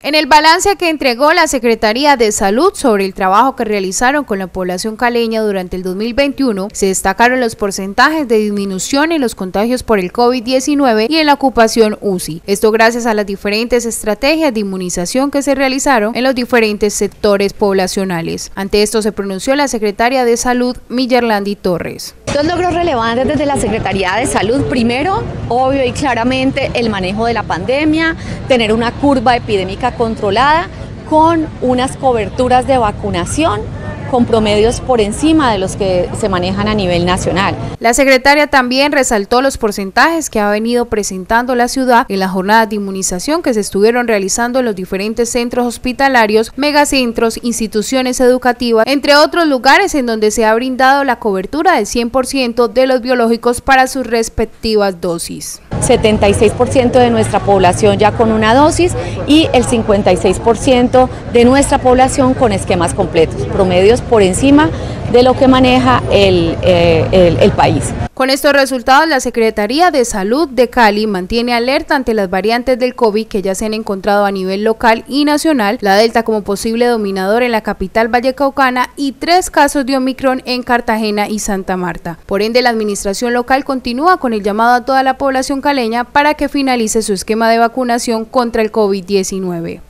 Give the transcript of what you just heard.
En el balance que entregó la Secretaría de Salud sobre el trabajo que realizaron con la población caleña durante el 2021, se destacaron los porcentajes de disminución en los contagios por el COVID-19 y en la ocupación UCI. Esto gracias a las diferentes estrategias de inmunización que se realizaron en los diferentes sectores poblacionales. Ante esto se pronunció la Secretaria de Salud, Millerlandi Torres. Dos logros relevantes desde la Secretaría de Salud. Primero, obvio y claramente, el manejo de la pandemia, tener una curva epidémica controlada con unas coberturas de vacunación con promedios por encima de los que se manejan a nivel nacional. La secretaria también resaltó los porcentajes que ha venido presentando la ciudad en las jornadas de inmunización que se estuvieron realizando en los diferentes centros hospitalarios, megacentros, instituciones educativas, entre otros lugares en donde se ha brindado la cobertura del 100% de los biológicos para sus respectivas dosis. 76% de nuestra población ya con una dosis y el 56% de nuestra población con esquemas completos, promedios por encima de lo que maneja el, eh, el, país. Con estos resultados, la Secretaría de Salud de Cali mantiene alerta ante las variantes del COVID que ya se han encontrado a nivel local y nacional, la Delta como posible dominador en la capital vallecaucana y tres casos de Omicron en Cartagena y Santa Marta. Por ende, la administración local continúa con el llamado a toda la población caleña para que finalice su esquema de vacunación contra el COVID-19.